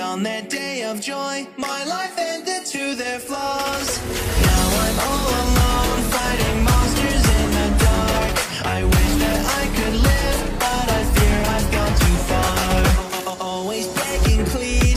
On that day of joy, my life ended to their flaws. Now I'm all alone, fighting monsters in the dark. I wish that I could live, but I fear I've gone too far. Always begging, please.